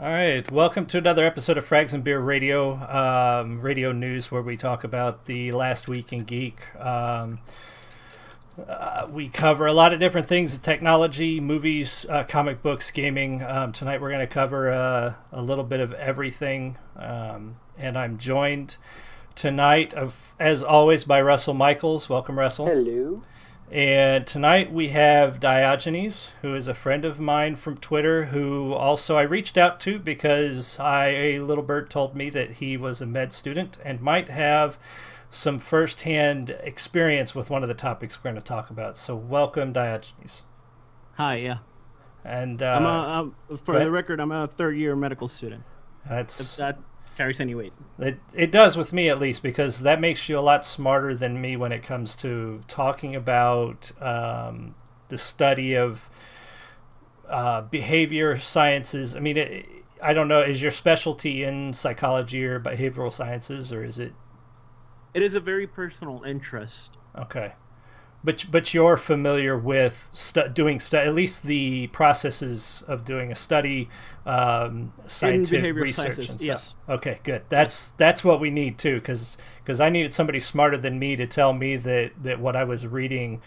All right, welcome to another episode of Frags and Beer Radio, um, radio news, where we talk about the last week in geek. Um, uh, we cover a lot of different things: technology, movies, uh, comic books, gaming. Um, tonight, we're going to cover uh, a little bit of everything, um, and I'm joined tonight, of as always, by Russell Michaels. Welcome, Russell. Hello. And tonight we have Diogenes, who is a friend of mine from Twitter, who also I reached out to because I, a little bird told me that he was a med student and might have some firsthand experience with one of the topics we're going to talk about. So welcome, Diogenes. Hi, yeah. And I'm uh, a, I'm, for the record, I'm a third year medical student. That's that carries any weight. It, it does with me at least because that makes you a lot smarter than me when it comes to talking about um, the study of uh, behavior sciences. I mean, it, I don't know. Is your specialty in psychology or behavioral sciences, or is it It is a very personal interest. okay? But but you're familiar with stu- doing stu- at least the processes of doing a study, um, scientific research sciences, and stuff. yes. Okay, good. That's that's what we need too, because because I needed somebody smarter than me to tell me that that what I was reading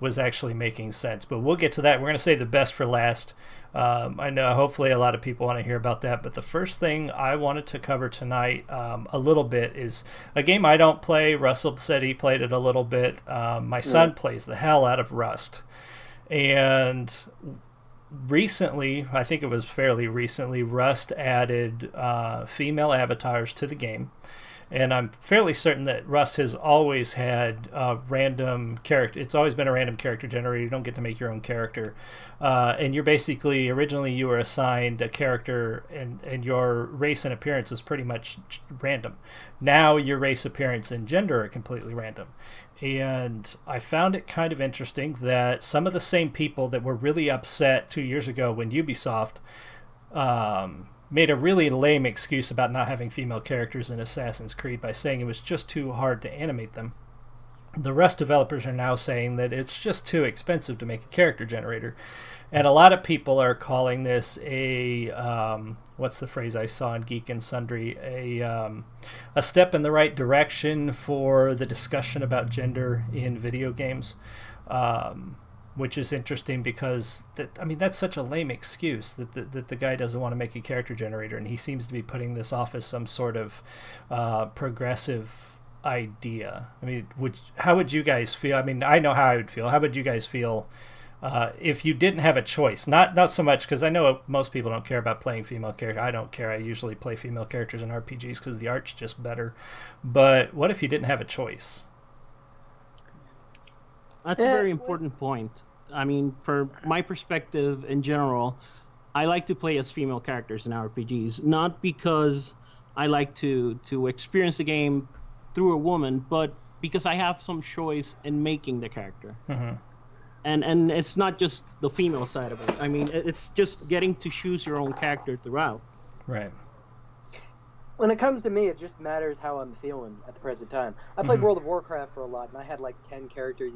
was actually making sense. But we'll get to that. We're going to save the best for last. Um, I know hopefully a lot of people want to hear about that. But the first thing I wanted to cover tonight um, a little bit is a game I don't play. Russell said he played it a little bit. Um, my son plays the hell out of Rust, and recently, I think it was fairly recently, Rust added uh, female avatars to the game. And I'm fairly certain that Rust has always had uh, random character. It's always been a random character generator. You don't get to make your own character, uh, and you're basically originally you were assigned a character, and and your race and appearance is pretty much random. Now your race, appearance, and gender are completely random. And I found it kind of interesting that some of the same people that were really upset two years ago when Ubisoft um, made a really lame excuse about not having female characters in Assassin's Creed by saying it was just too hard to animate them. The Rust developers are now saying that it's just too expensive to make a character generator. And a lot of people are calling this a um, what's the phrase I saw in Geek and Sundry a um, a step in the right direction for the discussion about gender in video games, um, which is interesting because that I mean that's such a lame excuse that the, that the guy doesn't want to make a character generator and he seems to be putting this off as some sort of uh, progressive idea. I mean, would how would you guys feel? I mean, I know how I would feel. How would you guys feel? uh, if you didn't have a choice, not not so much because I know most people don't care about playing female characters. I don't care. I usually play female characters in RPGs because the art's just better. But what if you didn't have a choice? That's a Yeah, very well- important point. I mean, for my perspective in general, I like to play as female characters in RPGs, not because I like to to experience the game through a woman, but because I have some choice in making the character. Mhm. And and it's not just the female side of it. I mean, it's just getting to choose your own character throughout. Right. When it comes to me, it just matters how I'm feeling at the present time. I played Mhm. World of Warcraft for a lot, and I had like ten characters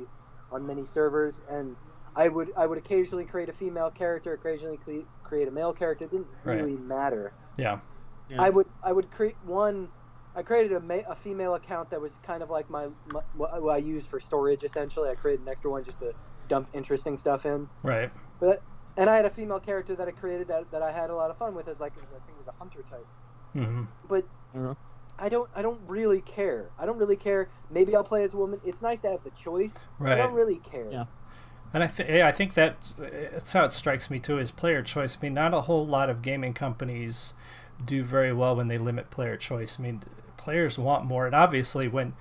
on many servers, and I would I would occasionally create a female character, occasionally cre- create a male character. It didn't Right. really matter. Yeah. Yeah. I would I would create one. I created a, ma- a female account that was kind of like my, my what I used for storage. Essentially, I created an extra one just to dump interesting stuff in. Right. But and I had a female character that I created that, that I had a lot of fun with as like as I think it was a hunter type. hmm But Uh-huh. I don't I don't really care. I don't really care. Maybe I'll play as a woman. It's nice to have the choice. Right. I don't really care. Yeah. And I, th- I think that that's how it strikes me too is player choice. I mean, not a whole lot of gaming companies do very well when they limit player choice. I mean, players want more, and obviously when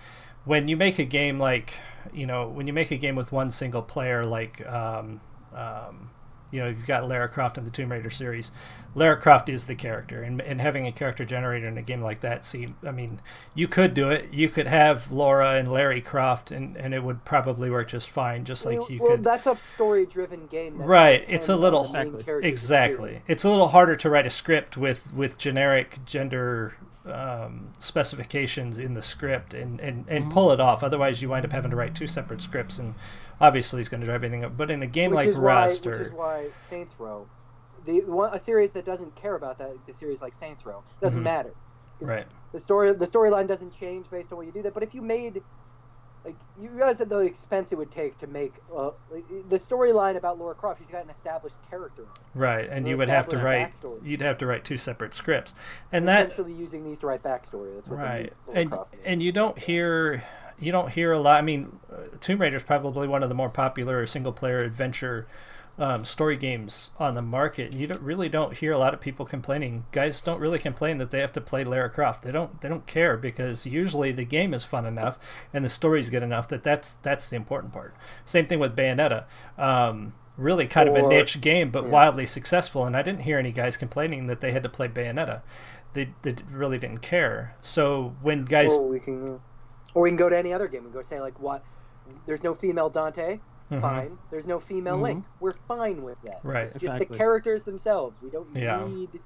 when you make a game like you know when you make a game with one single player like um, um, you know you've got Lara Croft in the Tomb Raider series. Lara Croft is the character, and, and having a character generator in a game like that, see, I mean, you could do it. You could have Laura and Larry Croft, and, and it would probably work just fine. Just like well, you well, could. Well, that's a story-driven game. That Right, it's a little- the Exactly. exactly experience. it's a little harder to write a script with with generic gender um, specifications in the script and and, and Mm-hmm. pull it off otherwise you wind up having to write two separate scripts and obviously it's going to drive everything up but in a game which like is why, rust which is why Saints Row the one, a series that doesn't care about that, the series like Saints Row, doesn't Mhm. matter. Right. The story, the storyline doesn't change based on what you do. That, but if you made, like, you realize that the expense it would take to make uh, the storyline about Laura Croft, she's got an established character. Right, and you would have to write backstory. you'd have to write two separate scripts, and We're that essentially using these to write backstory. That's what right, the Laura and Croft. and you don't hear you don't hear a lot. I mean, uh, Tomb Raider is probably one of the more popular single player adventure um, story games on the market. You don't really don't hear a lot of people complaining. Guys don't really complain that they have to play Lara Croft. They don't they don't care because usually the game is fun enough and the story's good enough that that's that's the important part. Same thing with Bayonetta. Um, really kind of a niche game, but yeah. wildly successful. And I didn't hear any guys complaining that they had to play Bayonetta. They, they really didn't care. So when guys, Or we can, or we can go to any other game and go say like, what? There's no female Dante. Mhm. Fine. There's no female Mhm. Link. We're fine with that. Right. It's just Exactly. the characters themselves. We don't Yeah. need.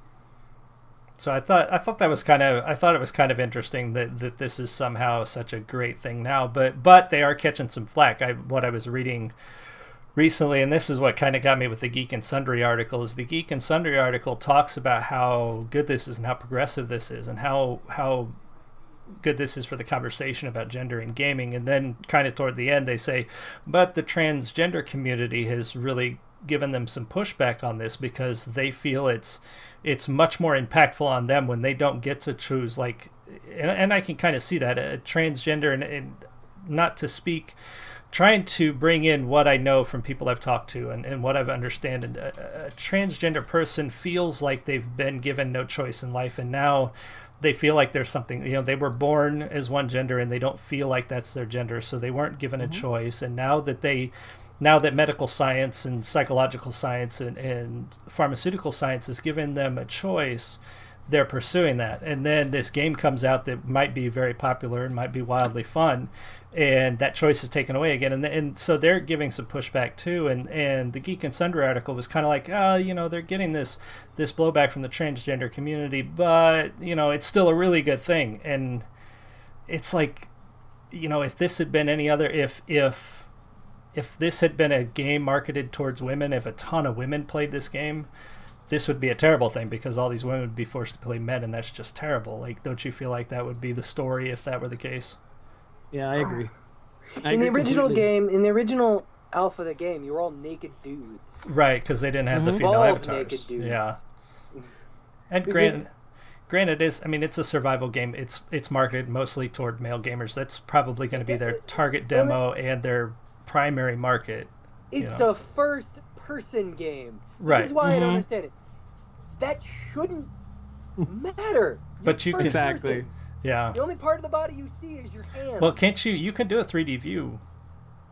So I thought I thought that was kind of I thought it was kind of interesting that, that this is somehow such a great thing now, but but they are catching some flack. I what I was reading recently, and this is what kind of got me with the Geek and Sundry article. Is the Geek and Sundry article talks about how good this is and how progressive this is, and how how good this is for the conversation about gender and gaming. And then kind of toward the end, they say, but the transgender community has really given them some pushback on this because they feel it's it's much more impactful on them when they don't get to choose like and, and i can kind of see that a transgender and, and not to speak trying to bring in what i know from people i've talked to and, and what i've understood. a, a uh, uh, transgender person feels like they've been given no choice in life and now they feel like there's something you know they were born as one gender and they don't feel like that's their gender so they weren't given a mm-hmm. choice. And now that they now that medical science and psychological science and, and pharmaceutical science has given them a choice they're pursuing that. And then this game comes out that might be very popular and might be wildly fun and that choice is taken away again. And, and so they're giving some pushback too. And and the geek and sundry article was kind of like oh you know they're getting this this blowback from the transgender community but you know it's still a really good thing. And it's like you know if this had been any other if if if this had been a game marketed towards women if a ton of women played this game this would be a terrible thing because all these women would be forced to play men and that's just terrible. Like don't you feel like that would be the story if that were the case Yeah, I agree. I in the agree original completely. game, in the original alpha of the game, you were all naked dudes. right because they didn't have the Mhm. female Bald avatars naked dudes. yeah and Because- granted granted is i mean it's a survival game it's it's marketed mostly toward male gamers that's probably going to be their target demo and their primary market It's Yeah. a first person game. Right. This is why I don't Mhm. understand it. That shouldn't matter. But you can- Exactly. person. Yeah The only part of the body you see is your hand. well can't you you can do a 3d view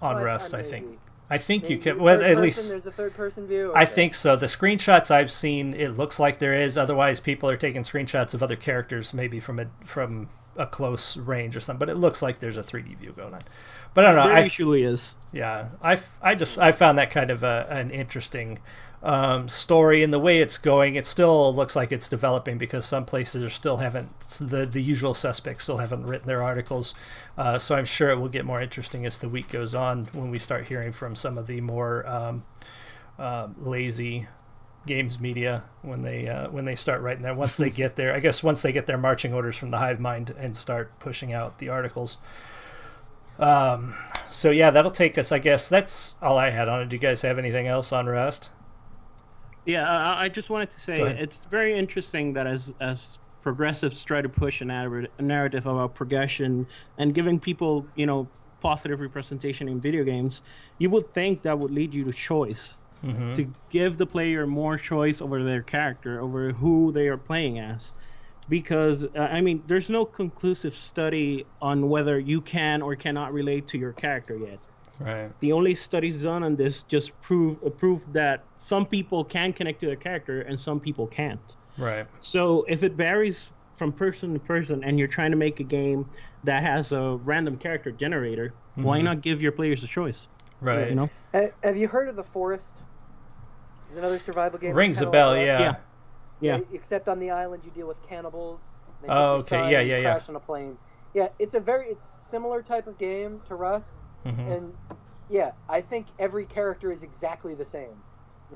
on Well, uh, rust i maybe. think i think you can well at person, least there's a third person view. I Okay. think so. The screenshots I've seen, it looks like there is. Otherwise, people are taking screenshots of other characters, maybe from a from a close range or something. But it looks like there's a 3D view going on. But I don't know. There I usually is. yeah, I, I just I found that kind of a, an interesting um, story and the way it's going. It still looks like it's developing because some places are still haven't the the usual suspects still haven't written their articles. Uh, so I'm sure it will get more interesting as the week goes on when we start hearing from some of the more um, uh, lazy games media when they uh, when they start writing that. Once they get there, I guess once they get their marching orders from the hive mind and start pushing out the articles. Um, so yeah, that'll take us. I guess that's all I had on it. Do you guys have anything else on Rust? Yeah, I, I just wanted to say it's very interesting that as as progressives try to push a narrative, a narrative about progression and giving people, you know, positive representation in video games, you would think that would lead you to choice, Mm-hmm. to give the player more choice over their character, over who they are playing as. Because uh, I mean, there's no conclusive study on whether you can or cannot relate to your character yet Right. the only studies done on this just prove uh, prove that some people can connect to their character and some people can't. Right. So if it varies from person to person, and you're trying to make a game that has a random character generator, why Mhm. not give your players a choice? Right. You know? Have you heard of the Forest? There's another survival game. Rings a bell. like yeah. Yeah. Yeah, Except on the island, you deal with cannibals. They Oh, okay. Yeah, yeah, yeah. Crash on a plane. Yeah, it's a very it's similar type of game to Rust, Mhm. and yeah, I think every character is exactly the same.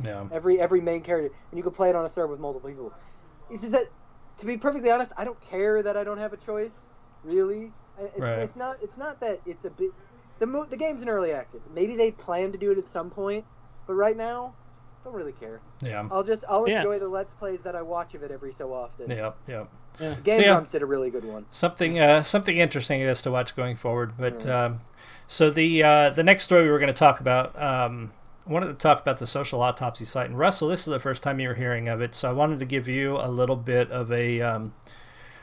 Yeah. Every every main character, and you can play it on a server with multiple people. It's just that, to be perfectly honest, I don't care that I don't have a choice. Really, it's, Right. it's not. It's not that it's a bit. The mo- the game's in early access. Maybe they plan to do it at some point, but right now, don't really care. Yeah. I'll just I'll Yeah. enjoy the let's plays that I watch of it every so often. Yeah. Yeah. Game So, yeah. Grumps did a really good one. something uh, something interesting I guess to watch going forward. But Yeah. um, so the uh, the next story we were going to talk about, um, I wanted to talk about the social autopsy site. And Russell, this is the first time you were hearing of it, so I wanted to give you a little bit of a um,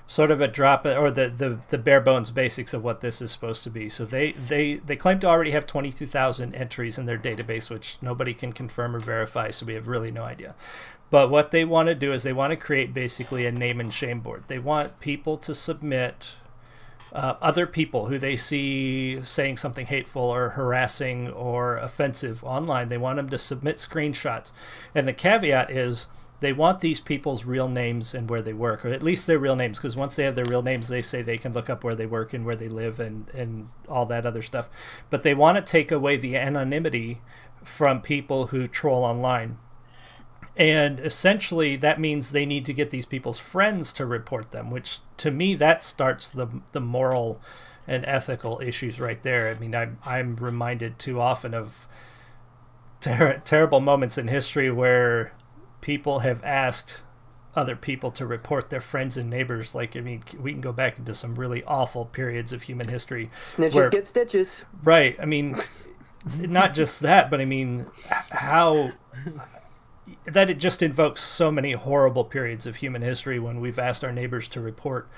sort of a drop or the, the the bare bones basics of what this is supposed to be. So they they they claim to already have twenty two thousand entries in their database, which nobody can confirm or verify. So we have really no idea. But what they want to do is they want to create basically a name and shame board. They want people to submit uh, other people who they see saying something hateful or harassing or offensive online. They want them to submit screenshots. And the caveat is they want these people's real names and where they work, or at least their real names, because once they have their real names, they say they can look up where they work and where they live and, and all that other stuff. But they want to take away the anonymity from people who troll online. And essentially, that means they need to get these people's friends to report them, which to me, that starts the, the moral and ethical issues right there. I mean, I'm, I'm reminded too often of ter- terrible moments in history where people have asked other people to report their friends and neighbors. Like, I mean, we can go back into some really awful periods of human history. Snitches Where- get stitches. Right. I mean, not just that, but I mean, how that it just invokes so many horrible periods of human history when we've asked our neighbors to report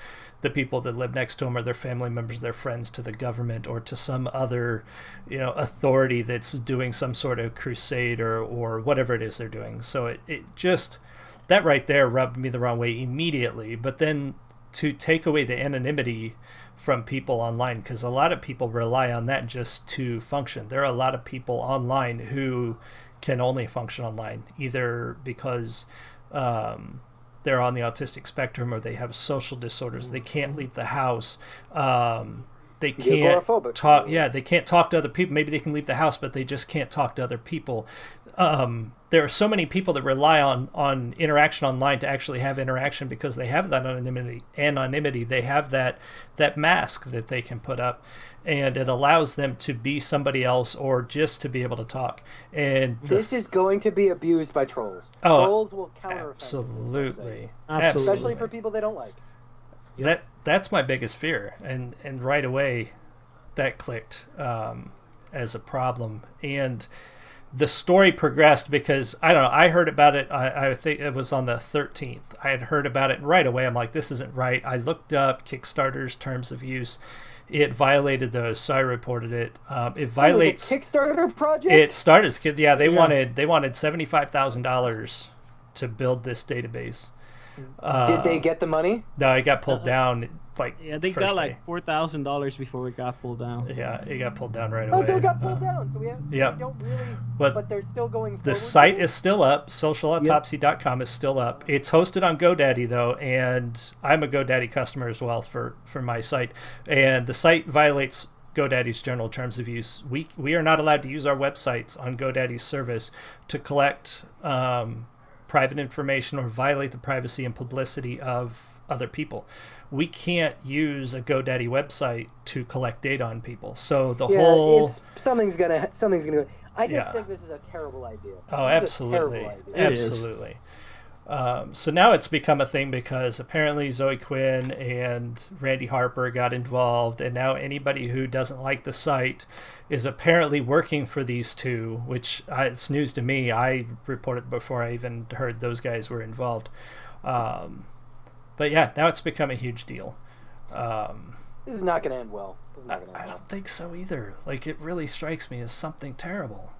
the people that live next to them or their family members, their friends to the government or to some other, you know, authority that's doing some sort of crusade or, or whatever it is they're doing. So it, it just, that right there rubbed me the wrong way immediately. But then to take away the anonymity from people online, because a lot of people rely on that just to function. There are a lot of people online who can only function online, either because um, they're on the autistic spectrum or they have social disorders. They can't leave the house. Um, they can't talk. Yeah, they can't talk to other people. Maybe they can leave the house, but they just can't talk to other people. Um, there are so many people that rely on on interaction online to actually have interaction because they have that anonymity. Anonymity. They have that that mask that they can put up, and it allows them to be somebody else or just to be able to talk. And the This is going to be abused by trolls. Oh, trolls will counter absolutely, Absolutely. especially for people they don't like. that that's my biggest fear and and right away that clicked um, as a problem and the story progressed because I don't know. I heard about it. I, I think it was on the 13th. I had heard about it right away. I'm like, this isn't right. I looked up Kickstarter's terms of use. It violated those, so I reported it. Um, it It a violates. Kickstarter project. It started. Yeah, they Yeah. wanted they wanted seventy five thousand dollars to build this database. Uh, Did they get the money? No, it got pulled down like Yeah, they first got day. like four thousand dollars before it got pulled down. Yeah, it got pulled down right Oh, away. so it got pulled down. So we, have, so Yep. we don't really. But But they're still going. the forward site with it? is still up. Socialautopsy.com is still up. It's hosted on GoDaddy though, and I'm a GoDaddy customer as well for for my site. And the site violates GoDaddy's general terms of use. We we are not allowed to use our websites on GoDaddy's service to collect um, private information or violate the privacy and publicity of other people. We can't use a GoDaddy website to collect data on people. So the Yeah, whole it's something's gonna something's gonna. I just Yeah. think this is a terrible idea. Oh, This absolutely, idea. Absolutely. Um, so now it's become a thing because apparently Zoe Quinn and Randi Harper got involved, and now anybody who doesn't like the site is apparently working for these two, which I, it's news to me. I reported before I even heard those guys were involved. Um, but yeah, now it's become a huge deal. Um, This is not gonna end well. This is I, not gonna I end well. don't think so either. Like it really strikes me as something terrible.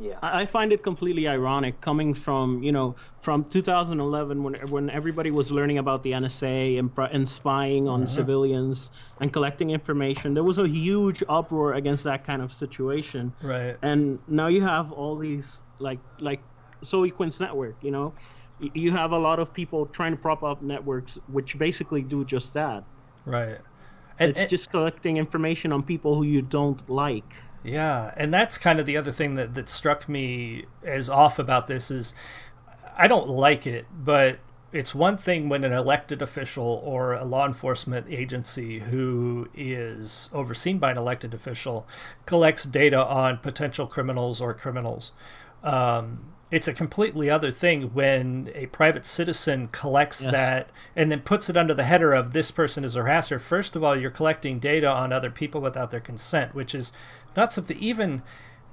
Yeah. I I find it completely ironic coming from you know from 2011 when when everybody was learning about the NSA and, and spying on civilians and collecting information. There was a huge uproar against that kind of situation, Right. and now you have all these like like Zoe Quinn's network. You know, Y- you have a lot of people trying to prop up networks which basically do just that. Right. And, it's and- just collecting information on people who you don't like. Yeah, and that's kind of the other thing that, that struck me as off about this is I don't like it, but it's one thing when an elected official or a law enforcement agency who is overseen by an elected official collects data on potential criminals or criminals. Um, it's a completely other thing when a private citizen collects yes. that and then puts it under the header of this person is a harasser. First of all, you're collecting data on other people without their consent, which is not something even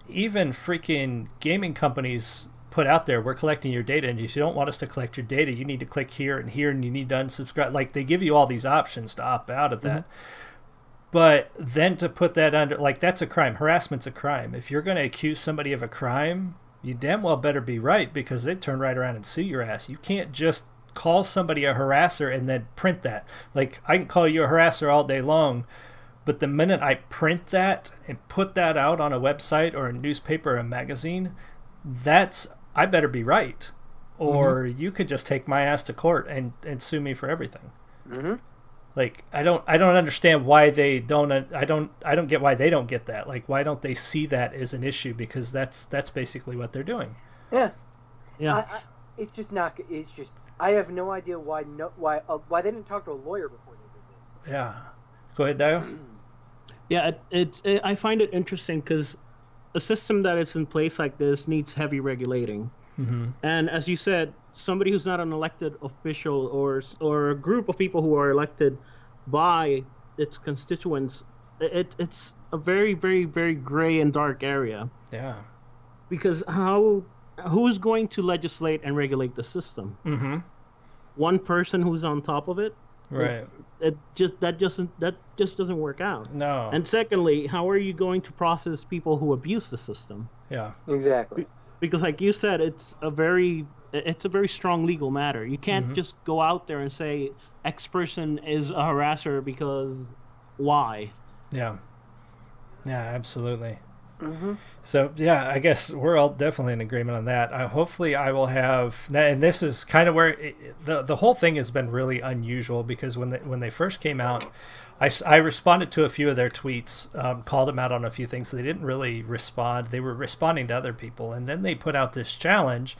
even freaking gaming companies put out there. We're collecting your data, and if you don't want us to collect your data, you need to click here and here, and you need to unsubscribe. Like they give you all these options to opt out of that. Mm-hmm. But then to put that under, like that's a crime. Harassment's a crime. If you're going to accuse somebody of a crime, you damn well better be right because they turn right around and sue your ass. You can't just call somebody a harasser and then print that. Like I can call you a harasser all day long, but the minute I print that and put that out on a website or a newspaper or a magazine, that's I better be right, or mm-hmm. you could just take my ass to court and and sue me for everything. Mm-hmm like i don't i don't understand why they don't i don't i don't get why they don't get that. Like why don't they see that as an issue? Because that's that's basically what they're doing. Yeah. Yeah. I, I, it's just not it's just i have no idea why no why uh, why they didn't talk to a lawyer before they did this. Yeah. Go ahead Dio. yeah it, it's it, i find it interesting because a system that is in place like this needs heavy regulating. Mm-hmm. and as you said somebody who's not an elected official or or a group of people who are elected by its constituents, it, it's a very very very gray and dark area. Yeah. Because how who's going to legislate and regulate the system? Mm-hmm. One person who's on top of it. Right. It, it just that doesn't that just doesn't work out. No. And secondly, how are you going to process people who abuse the system? Yeah. Exactly. Because like you said, it's a very it's a very strong legal matter. You can't mm-hmm. just go out there and say X person is a harasser because why? Yeah. Yeah, absolutely. Mm-hmm. So yeah, I guess we're all definitely in agreement on that. Uh, hopefully, I will have, and this is kind of where it, the the whole thing has been really unusual because when they, when they first came out, I, I responded to a few of their tweets, um, called them out on a few things. They didn't really respond. They were responding to other people, and then they put out this challenge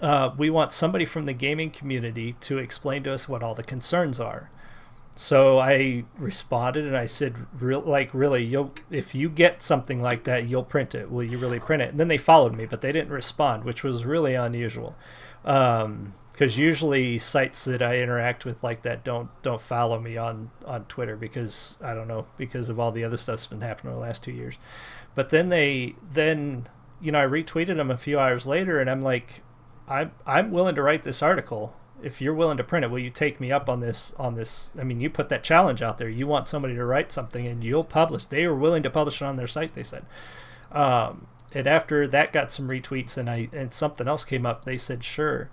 uh, we want somebody from the gaming community to explain to us what all the concerns are. So I responded and I said, Real, like, really, you'll if you get something like that, you'll print it. Will you really print it? And then they followed me, but they didn't respond, which was really unusual. Because um, usually sites that I interact with like that don't don't follow me on on Twitter because I don't know because of all the other stuff that's been happening in the last two years. But then they then you know I retweeted them a few hours later, and I'm like, I'm I'm willing to write this article. If you're willing to print it, will you take me up on this? On this, I mean, you put that challenge out there. You want somebody to write something, and you'll publish. They were willing to publish it on their site. They said, um, and after that got some retweets, and I and something else came up. They said sure.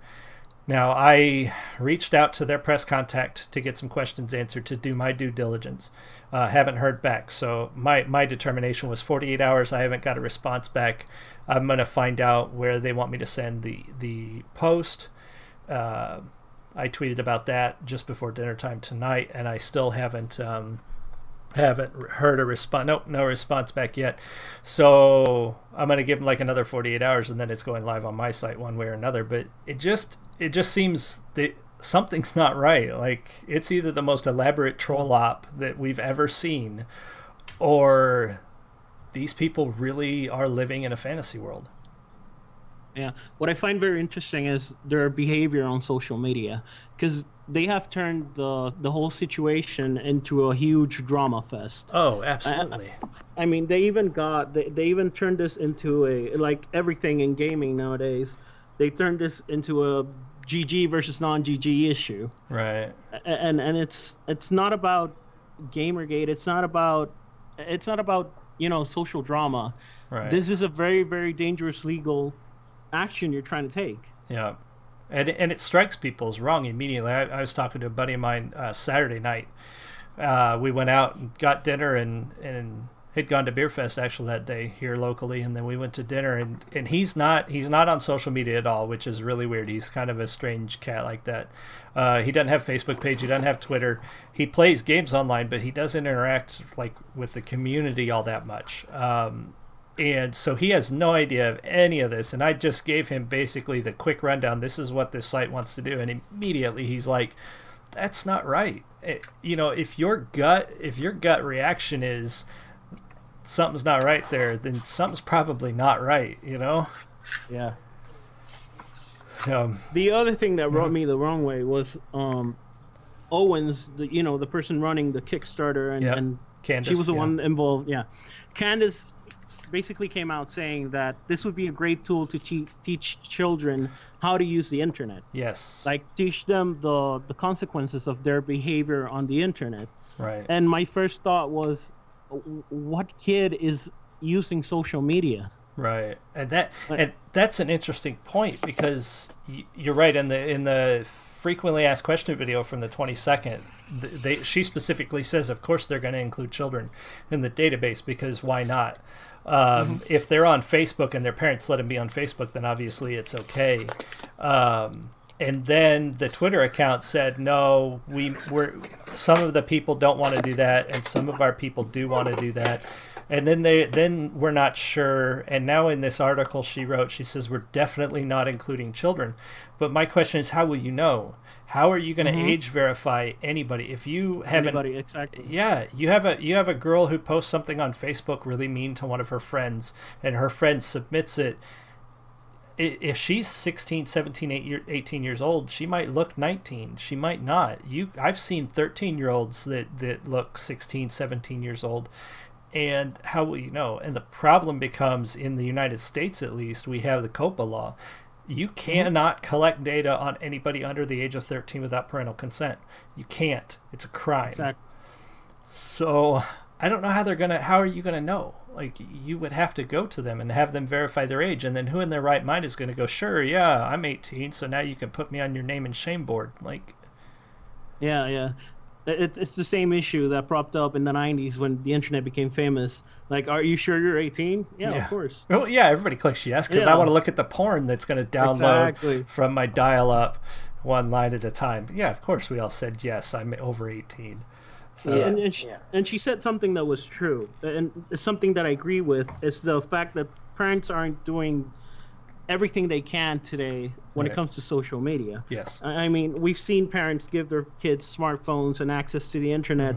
Now I reached out to their press contact to get some questions answered to do my due diligence. Uh, haven't heard back, so my my determination was 48 hours. I haven't got a response back. I'm gonna find out where they want me to send the the post. Uh, I tweeted about that just before dinner time tonight, and I still haven't um, haven't heard a response. Nope, no response back yet. So I'm gonna give them like another 48 hours, and then it's going live on my site one way or another. But it just it just seems that something's not right. Like it's either the most elaborate troll op that we've ever seen, or these people really are living in a fantasy world. Yeah, what I find very interesting is their behavior on social media because they have turned the the whole situation into a huge drama fest. Oh, absolutely. I, I mean, they even got they, they even turned this into a like everything in gaming nowadays. They turned this into a GG versus non-GG issue. Right. And and it's it's not about Gamergate. It's not about it's not about you know social drama. Right. This is a very very dangerous legal action you're trying to take. Yeah. And, and it strikes people as wrong immediately. I, I was talking to a buddy of mine uh, Saturday night. Uh, we went out and got dinner and, and had gone to beer fest actually that day here locally and then we went to dinner and and he's not he's not on social media at all which is really weird. He's kind of a strange cat like that. Uh, he doesn't have facebook page he doesn't have twitter. He plays games online but he doesn't interact like with the community all that much. Um, and so he has no idea of any of this and i just gave him basically the quick rundown this is what this site wants to do and immediately he's like that's not right. It, you know if your gut if your gut reaction is something's not right there then something's probably not right you know Yeah. so The other thing that rubbed me the wrong way was um, Owens, the you know the person running the Kickstarter, and, Yep. and Candace, she was the yeah. one involved. Yeah, Candace basically came out saying that this would be a great tool to te- teach children how to use the internet, yes like teach them the the consequences of their behavior on the internet. right And my first thought was, what kid is using social media? Right, and that and that's an interesting point because you're right in the in the frequently asked question video from the 22nd. They she specifically says, of course, they're going to include children in the database because why not? Um, If they're on Facebook and their parents let them be on Facebook, then obviously it's okay. Um, and then the Twitter account said, no, we we're some of the people don't want to do that, and some of our people do want to do that. And then they then we're not sure. And now in this article she wrote, she says we're definitely not including children. But my question is, how will you know? How are you going to mm-hmm. age verify anybody if you haven't? Anybody exactly? Yeah, you have a you have a girl who posts something on Facebook really mean to one of her friends, and her friend submits it. If she's 16, 17, 8 year- 18 years old, she might look 19. She might not. You I've seen 13 year olds that, that look 16, 17 years old. And how will you know? And the problem becomes in the United States, at least, we have the COPPA law. You mm-hmm. cannot collect data on anybody under the age of 13 without parental consent. You can't. It's a crime. Exactly. So I don't know how they're gonna. How are you gonna know? Like you would have to go to them and have them verify their age, and then who in their right mind is gonna go? Sure, yeah, I'm 18, so now you can put me on your name and shame board. Like, Yeah, yeah. It, it's the same issue that propped up in the 90s when the internet became famous. Like, are you sure you're 18? Yeah, Yeah. of course. oh yeah, everybody clicks yes because I want to look at the porn that's gonna download Exactly. from my dial-up, one line at a time. Yeah, of course we all said yes. I'm over 18. So, Yeah. And, and, she, yeah. and she said something that was true. And something that I agree with is the fact that parents aren't doing everything they can today when Right. it comes to social media. Yes. I I mean, we've seen parents give their kids smartphones and access to the internet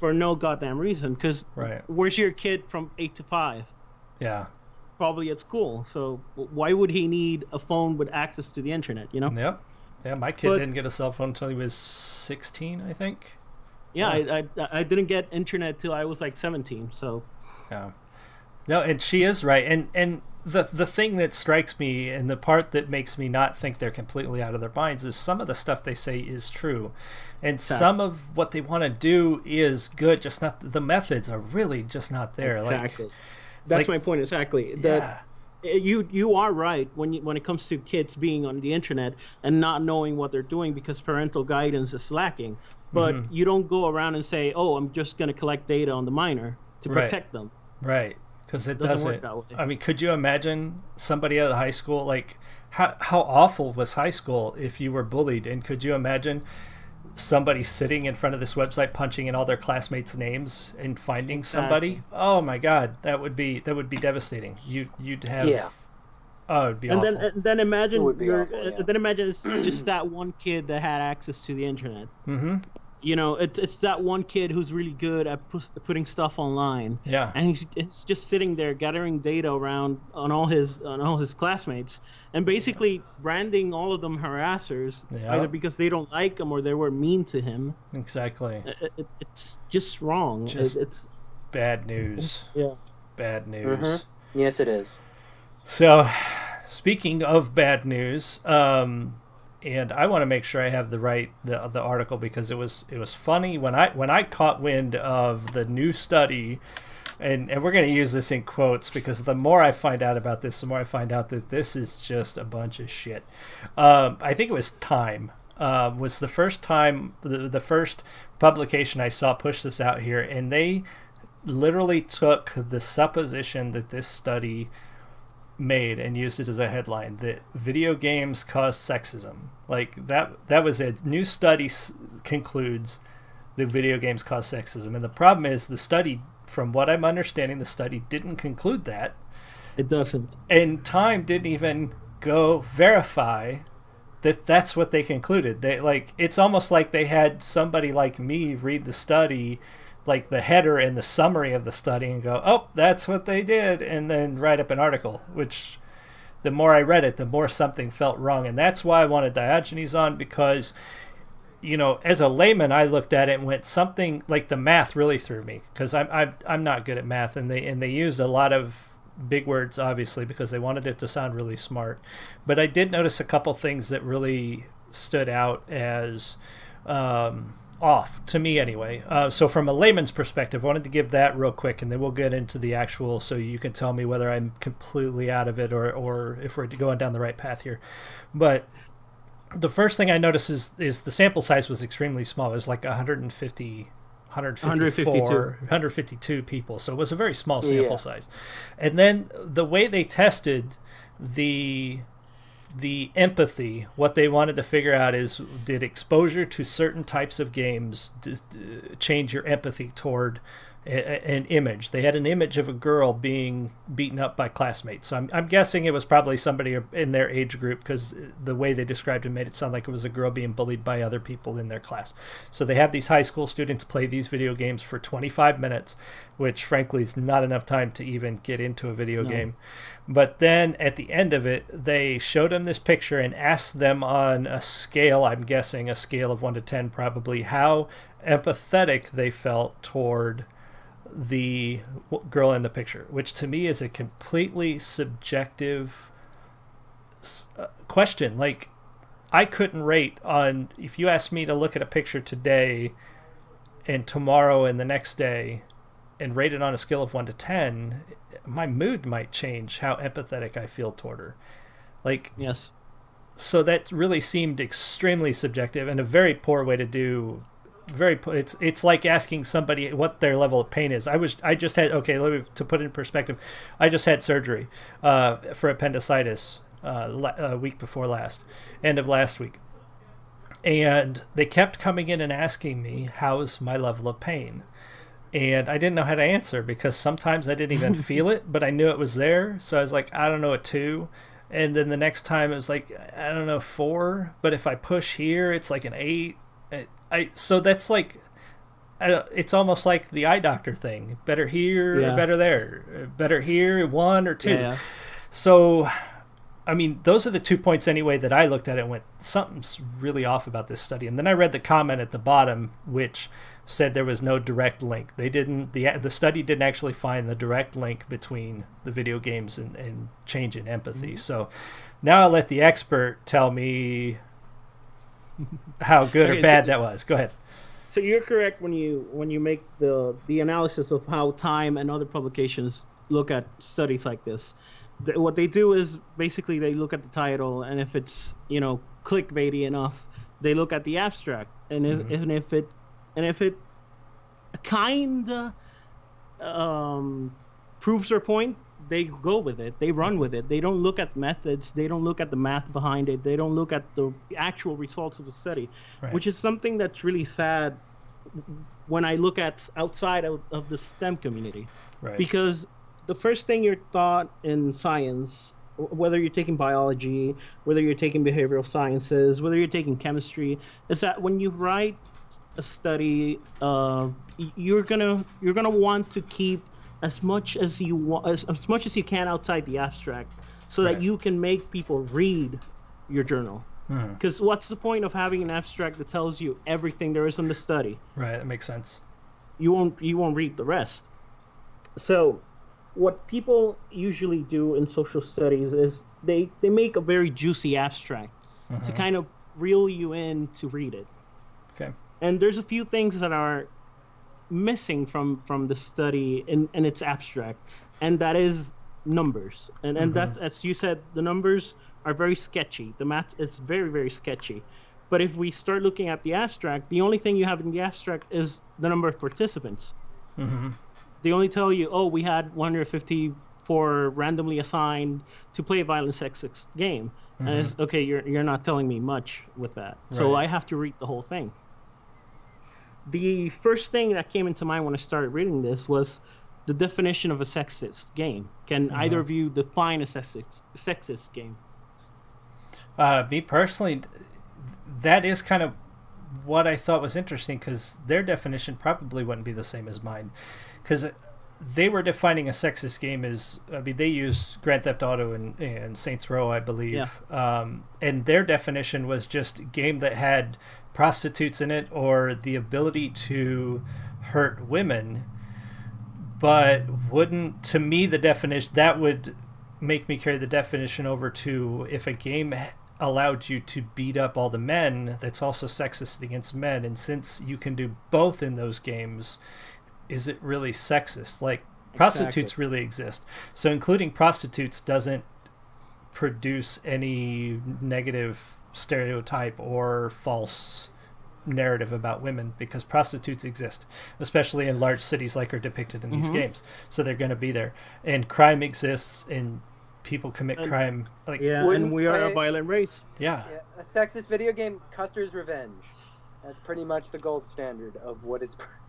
for no goddamn reason. Because Mm-hmm. Right. where's your kid from 8 to 5? Yeah. Probably at school. So why would he need a phone with access to the internet, you know? Yep. Yeah, my kid But- didn't get a cell phone until he was 16, I think. Yeah, I, I, I didn't get internet till I was like 17. So Yeah. No, and she is right. And and the the thing that strikes me and the part that makes me not think they're completely out of their minds is some of the stuff they say is true. And some of what they want to do is good, just not the methods are really just not there. exactly. Like That's like- my point exactly. yeah. That you you are right when you, when it comes to kids being on the internet and not knowing what they're doing because parental guidance is lacking. But Mm-hmm. you don't go around and say, "Oh, I'm just going to collect data on the minor to Right. protect them." Right. Because it Doesn't doesn't. work that way. I mean, could you imagine somebody at a high school like how how awful was high school if you were bullied? And could you imagine somebody sitting in front of this website punching in all their classmates' names and finding somebody? Oh my God, that would be that would be devastating. You you'd have Yeah. Oh, it'd be And awful. then and then imagine It would be awful, yeah. then imagine it's just that one kid that had access to the internet. mm-hmm. You know, it, it's that one kid who's really good at pus- putting stuff online. Yeah. and he's it's just sitting there gathering data around on all his on all his classmates and basically branding all of them harassers Yeah. either because they don't like him or they were mean to him Exactly. it, it, it's just wrong It- Just- it's Bad news. yeah Bad news. Mhm. Yes, it is. So, speaking of bad news, um, and I want to make sure I have the right the, the article because it was it was funny when I when I caught wind of the new study, and and we're going to use this in quotes because the more I find out about this, the more I find out that this is just a bunch of shit. Um, I think it was Time. Uh, was the first time the, the first publication I saw push this out here, and they literally took the supposition that this study made and used it as a headline that video games cause sexism. Like that that was a new study s- concludes that video games cause sexism. And the problem is the study from what I'm understanding the study didn't conclude that It doesn't. and time didn't even go verify that that's what they concluded they like it's almost like they had somebody like me read the study like the header and the summary of the study and go oh that's what they did and then write up an article which the more i read it the more something felt wrong and that's why i wanted diogenes on because you know, as a layman, I looked at it and went something like the math really threw me because I'm, I'm I'm not good at math, and they and they used a lot of big words obviously because they wanted it to sound really smart. But I did notice a couple things that really stood out as um, off to me anyway. Uh, so from a layman's perspective, I wanted to give that real quick, and then we'll get into the actual, so you can tell me whether I'm completely out of it or or if we're going down the right path here. But the first thing I noticed is is the sample size was extremely small. It was like 150 154 152. 152 people. So it was a very small sample Yeah. size. And then the way they tested the the empathy, what they wanted to figure out is did exposure to certain types of games change your empathy toward a, an image? They had an image of a girl being beaten up by classmates. So I'm, I'm guessing it was probably somebody in their age group because the way they described it made it sound like it was a girl being bullied by other people in their class. So they have these high school students play these video games for 25 minutes, which frankly is not enough time to even get into a video No. game. But then at the end of it, they showed them this picture and asked them on a scale, I'm guessing a scale of 1 to 10 probably, how empathetic they felt toward the girl in the picture, which to me is a completely subjective uh, question. Like, I couldn't rate on, if you asked me to look at a picture today and tomorrow and the next day and rate it on a scale of 1 to 10, my mood might change how empathetic I feel toward her. Like, Yes. so that really seemed extremely subjective and a very poor way to do very it's it's like asking somebody what their level of pain is i was i just had okay let me to put it in perspective i just had surgery uh, for appendicitis uh, la- a week before last end of last week and they kept coming in and asking me how's my level of pain and I didn't know how to answer because sometimes I didn't even feel it, but I knew it was there. So I was like, I don't know, a two. And then the next time it was like, I don't know, four. But if I push here, it's like an eight. I, I so that's like, I, it's almost like the eye doctor thing. Better here, Yeah. or better there. Better here, one or two. Yeah. So, I mean, those are the two points anyway that I looked at it and went, something's really off about this study. And then I read the comment at the bottom, which said there was no direct link. They didn't, the, the study didn't actually find the direct link between the video games and, and change in empathy. Mm-hmm. So now I'll let the expert tell me how good Okay, or so- bad that was. Go ahead. So you're correct when you when you make the the analysis of how Time and other publications look at studies like this. Th- what they do is basically they look at the title, and if it's you know clickbaity enough, they look at the abstract, and if and if it and if it kinda um, proves their point, they go with it. They run with it. They don't look at methods. They don't look at the math behind it. They don't look at the actual results of the study, Right. which is something that's really sad when I look at outside of, of the STEM community. Right. Because the first thing you're taught in science, whether you're taking biology, whether you're taking behavioral sciences, whether you're taking chemistry, is that when you write a study, uh, you're gonna you're gonna want to keep as much as you want as, as much as you can outside the abstract, so Right. that you can make people read your journal. Hmm. Because what's the point of having an abstract that tells you everything there is in the study? Right. That makes sense. you won't you won't read the rest. So, what people usually do in social studies is they they make a very juicy abstract to kind of reel you in to read it. Okay. And there's a few things that are missing from from the study in, in its abstract, and that is numbers. And and that's as you said, the numbers are very sketchy. The math is very very sketchy. But if we start looking at the abstract, the only thing you have in the abstract is the number of participants. Mm-hmm. they only tell you, oh, we had 154 randomly assigned to play a violent sex game. Mm-hmm. And it's okay, you're you're not telling me much with that. Right. So I have to read the whole thing. The first thing that came into mind when I started reading this was the definition of a sexist game. Can mm-hmm. either of you define a sexist sexist game? Uh, me personally, that is kind of what I thought was interesting because their definition probably wouldn't be the same as mine. Because they were defining a sexist game as I mean they used Grand Theft Auto and, and Saints Row I believe yeah. um, and their definition was just game that had prostitutes in it or the ability to hurt women but wouldn't to me the definition that would make me carry the definition over to if a game allowed you to beat up all the men that's also sexist against men and since you can do both in those games is it really sexist? Like prostitutes really exist. So including prostitutes doesn't produce any negative stereotype or false narrative about women because prostitutes exist, especially in large cities like are depicted in these mm-hmm. games. So they're going to be there, and crime exists, and people commit and, crime. Like yeah, and we are I, a violent race. Yeah. yeah. a sexist video game, Custer's Revenge. That's pretty much the gold standard of what is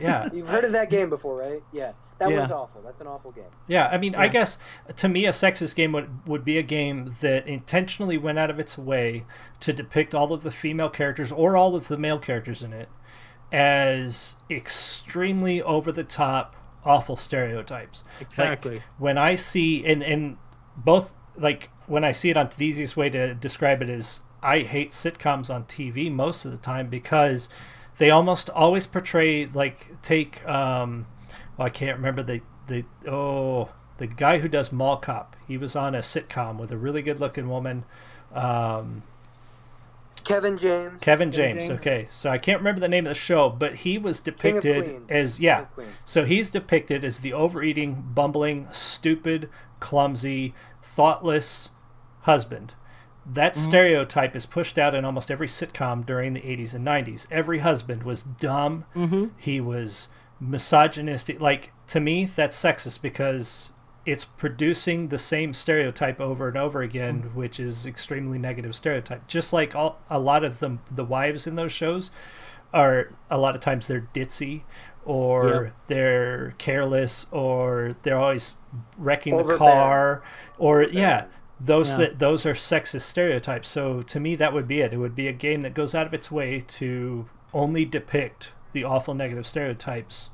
yeah. You've heard of that game before, right? Yeah. That yeah. one's awful. That's an awful game. Yeah, I mean, yeah. I guess to me, a sexist game would, would be a game that intentionally went out of its way to depict all of the female characters or all of the male characters in it as extremely over the top, awful stereotypes. Exactly. Like, when I see, and, and both, like, when I see it on the easiest way to describe it is I hate sitcoms on TV most of the time because they almost always portray like take um well, I can't remember the the oh the guy who does Mall Cop. He was on a sitcom with a really good looking woman. Um, Kevin James. Kevin James. James. Okay, so I can't remember the name of the show, but he was depicted as yeah. So he's depicted as the overeating, bumbling, stupid, clumsy, thoughtless husband. That mm-hmm. stereotype is pushed out in almost every sitcom during the 80s and 90s. Every husband was dumb. Mm-hmm. He was misogynistic. Like, to me, that's sexist because it's producing the same stereotype over and over again, mm-hmm. which is extremely negative stereotype. Just like all, a lot of the, the wives in those shows are, a lot of times they're ditzy or yep. they're careless or they're always wrecking Overbearing. the car or yeah those yeah. that those are sexist stereotypes. So to me, that would be it. It would be a game that goes out of its way to only depict the awful negative stereotypes.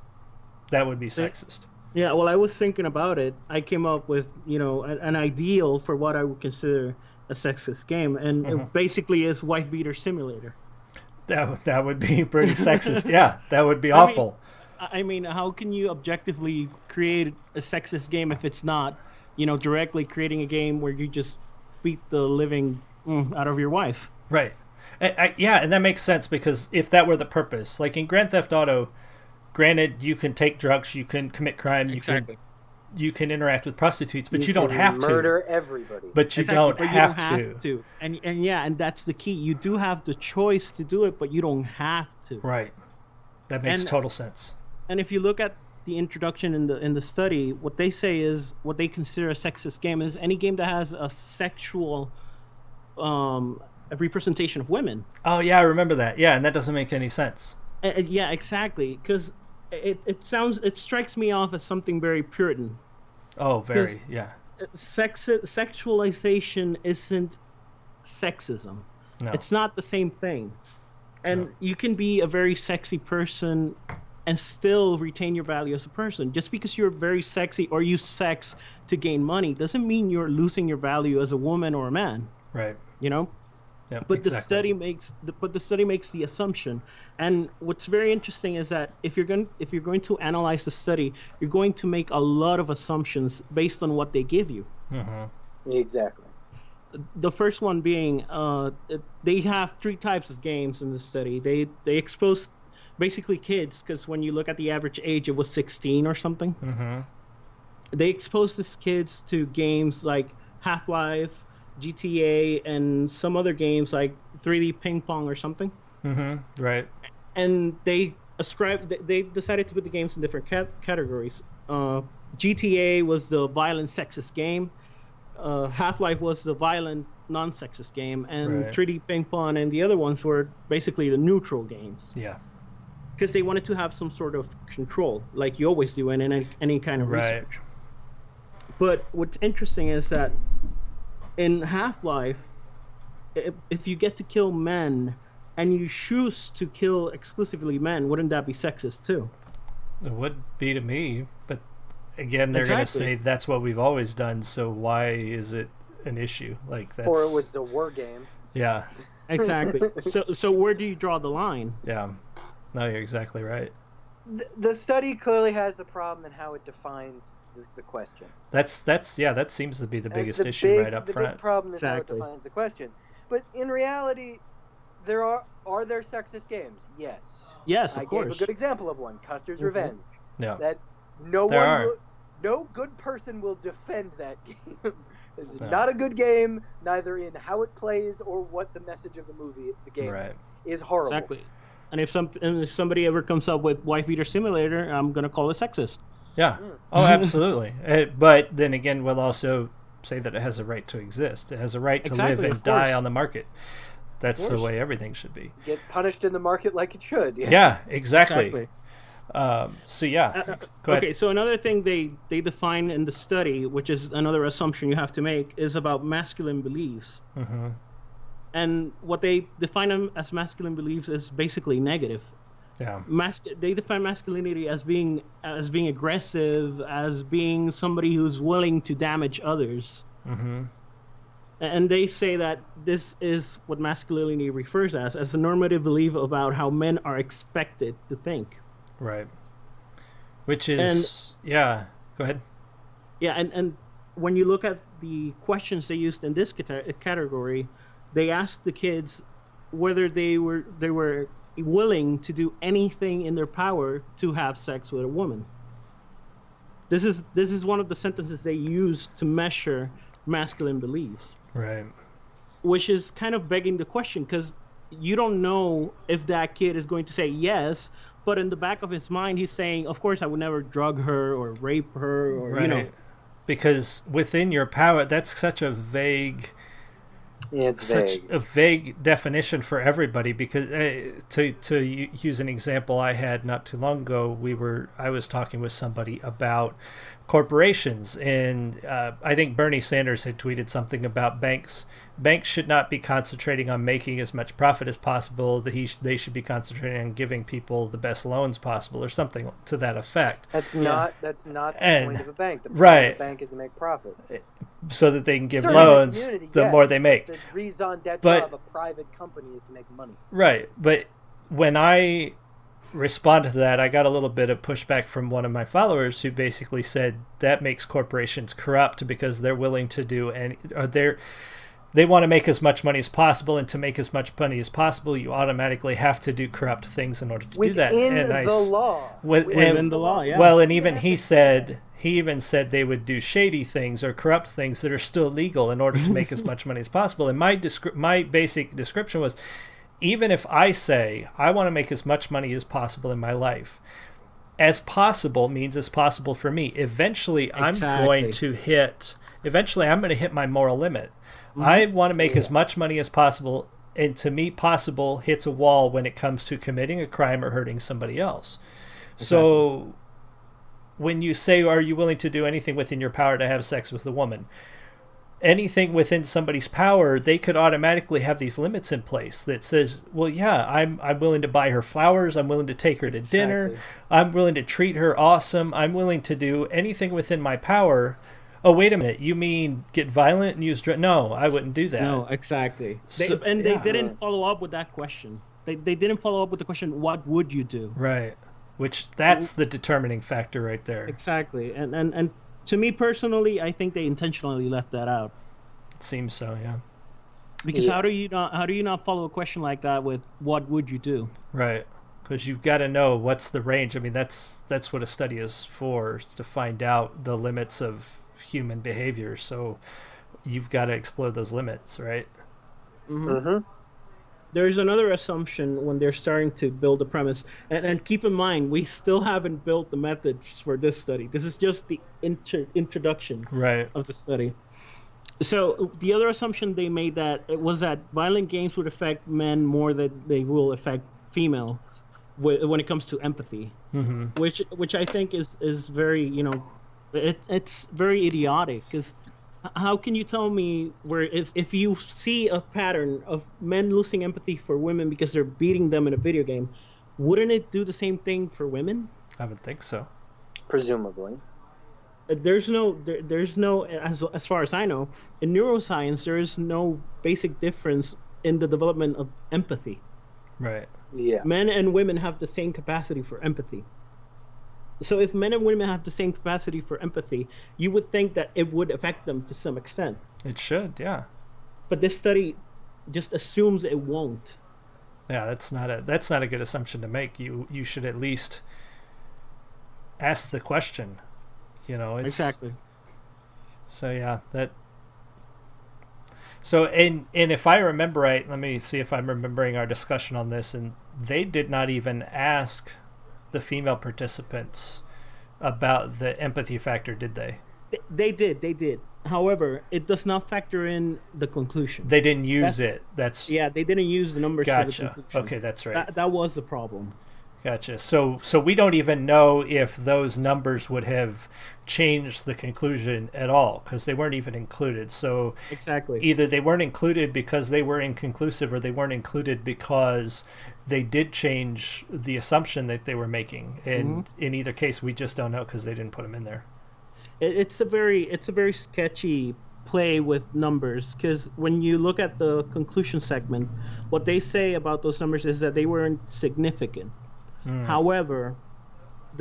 That would be sexist. Yeah, well, I was thinking about it. I came up with you know an, an ideal for what I would consider a sexist game, and mm-hmm. it basically is wife beater simulator. That that would be pretty sexist. yeah, that would be awful. I mean, I mean, how can you objectively create a sexist game if it's not you know, directly creating a game where you just beat the living mm, out of your wife. Right. I, I, yeah, and that makes sense because if that were the purpose, like in Grand Theft Auto, granted you can take drugs, you can commit crime, exactly. you can you can interact with prostitutes, but you, you don't have murder to murder everybody. But you, exactly, don't, but have you don't, have, to. to. And and yeah, and that's the key. You do have the choice to do it, but you don't have to. Right. That makes and, total sense. And if you look at the introduction in the in the study, what they say is what they consider a sexist game is any game that has a sexual um, a representation of women. Oh yeah, I remember that. Yeah, and that doesn't make any sense. Uh, yeah, exactly. Because it, it sounds it strikes me off as something very Puritan. Oh, very yeah. Sex sexualization isn't sexism. No. It's not the same thing. And no. you can be a very sexy person and still retain your value as a person. Just because you're very sexy or use sex to gain money doesn't mean you're losing your value as a woman or a man. Right. You know. Yeah. But exactly. the study makes the, but the study makes the assumption, and what's very interesting is that if you're going if you're going to analyze the study, you're going to make a lot of assumptions based on what they give you. Mm-hmm. Exactly. The first one being, uh, they have three types of games in the study. They they expose basically kids because when you look at the average age, it was 16 or something. Mm-hmm. They exposed these kids to games like Half Life, GTA, and some other games like 3D Ping Pong or something. Mm-hmm. Right. And they ascribed. they- decided to put the games in different cat- categories. Uh, GTA was the violent, sexist game. Uh, Half Life was the violent, non-sexist game, and Right. 3D Ping Pong and the other ones were basically the neutral games Yeah. Because they wanted to have some sort of control, like you always do in any, any kind of Right. research. But what's interesting is that in Half Life, if, if you get to kill men and you choose to kill exclusively men, wouldn't that be sexist too? It would be to me, but again, they're going to say that's what we've always done. So why is it an issue? Like that's Or it was the war game. yeah, Exactly. so, so where do you draw the line? yeah. No, you're exactly right. The, the study clearly has a problem in how it defines the, the question. That's that's yeah. That seems to be the biggest the issue big, right up the front. big problem is Exactly. how it defines the question. But in reality, there are are there sexist games? Yes. Yes, I of gave a course. good example of one, Custer's Mhm. Revenge. Yeah, That no There one, are. will, no good person will defend that game. it's No. not a good game, neither in how it plays or what the message of the movie, the game right. is horrible. Exactly. And if some and if somebody ever comes up with wife beater simulator, I'm gonna call it sexist. Yeah. Mm. Oh, absolutely. Uh, but then again, we'll also say that it has a right to exist. It has a right to live and of die on the market. That's the way everything should be. Get punished in the market like it should. yes. Yeah, exactly. Um, so yeah, Uh, go ahead. Okay, so another thing they they define in the study, which is another assumption you have to make, is about masculine beliefs. hmm And what they define them as masculine beliefs is basically negative. Yeah, Mas- they define masculinity as being as being aggressive, as being somebody who's willing to damage others. Mm-hmm. And they say that this is what masculinity refers as, as a normative belief about how men are expected to think. right. Which is yeah. Go ahead. Yeah, and, and when you look at the questions they used in this category, they asked the kids whether they were they were willing to do anything in their power to have sex with a woman. This is this is one of the sentences they use to measure masculine beliefs, Right. which is kind of begging the question because you don't know if that kid is going to say yes, but in the back of his mind he's saying, "Of course I would never drug her or rape her or Right. you know." Because within your power, that's such a vague it's such vague. a vague definition for everybody because uh, to to use an example I had not too long ago we were I was talking with somebody about corporations and uh, I think Bernie Sanders had tweeted something about banks banks should not be concentrating on making as much profit as possible that he sh- they should be concentrating on giving people the best loans possible or something to that effect That's not that's not the And- point of a bank. The point right. of a bank is to make profit. so that they can give Certainly in the loans the yes, more they make The raison d'etre But- of a private company is to make money. Right, but when I responded to that, I got a little bit of pushback from one of my followers who basically said that makes corporations corrupt because they're willing to do and or they're they want to make as much money as possible, and to make as much money as possible, you automatically have to do corrupt things in order to do that. Within And the s- law. with- Within and- the law, yeah. well, and even he said he even said they would do shady things or corrupt things that are still legal in order to make as much money as possible. And my descri- my basic description was, even if I say I want to make as much money as possible in my life, as possible means as possible for me. Eventually, I'm going to hit. Eventually, I'm going to hit my moral limit. Mm-hmm. I want to make as much money as possible, and to me, possible hits a wall when it comes to committing a crime or hurting somebody else. So, when you say, "Are you willing to do anything within your power to have sex with a woman?" Anything within somebody's power, they could automatically have these limits in place that says, "Well, yeah, I'm I'm willing to buy her flowers. I'm willing to take her to dinner. I'm willing to treat her awesome. I'm willing to do anything within my power." Oh, wait a minute. You mean get violent and use drugs? No, I wouldn't do that. No, exactly. They, and they yeah. didn't follow up with that question. They, they didn't follow up with the question, "What would you do?" Right. Which that's the determining factor right there. Exactly. And and and to me personally, I think they intentionally left that out It seems so, yeah. because Yeah. how do you not how do you not follow a question like that with "What would you do?" Right. Because you've got to know what's the range. I mean, that's that's what a study is for, is to find out the limits of human behavior. So you've got to explore those limits, right? Mhm. Mm-hmm. There's another assumption when they're starting to build a premise. And, and keep in mind we still haven't built the methods for this study. This is just the inter- introduction right. of the study. So the other assumption they made that it was that violent games would affect men more than they will affect females wh- when it comes to empathy. Hmm which which I think is is very you know it, it's very idiotic because how can you tell me where if, if you see a pattern of men losing empathy for women because they're beating them in a video game wouldn't it do the same thing for women I would think so. presumably. Uh, there's no there, there's no as, as far as i know in neuroscience there is no basic difference in the development of empathy Right. Yeah. men and women have the same capacity for empathy. So if men and women have the same capacity for empathy, you would think that it would affect them to some extent. It should. Yeah. But this study just assumes it won't. Yeah. That's not a that's not a good assumption to make. You you should at least ask the question. You know. It's, exactly. So yeah, that. So and and if I remember right, let me see if I'm remembering our discussion on this. And they did not even ask the female participants about the empathy factor, did they? They, did, they did. However, it does not factor in the conclusion. They didn't use That's- it. That's yeah, they didn't use the numbers for the gotcha. conclusion. Okay, that's right. That, that was the problem. Gotcha. So so we don't even know if those numbers would have changed the conclusion at all because they weren't even included. So Exactly. either they weren't included because they were inconclusive or they weren't included because they did change the assumption that they were making. And Mm-hmm. in either case, we just don't know because they didn't put them in there. it's a very it's a very sketchy play with numbers because when you look at the conclusion segment what they say about those numbers is that they weren't significant Hmm. however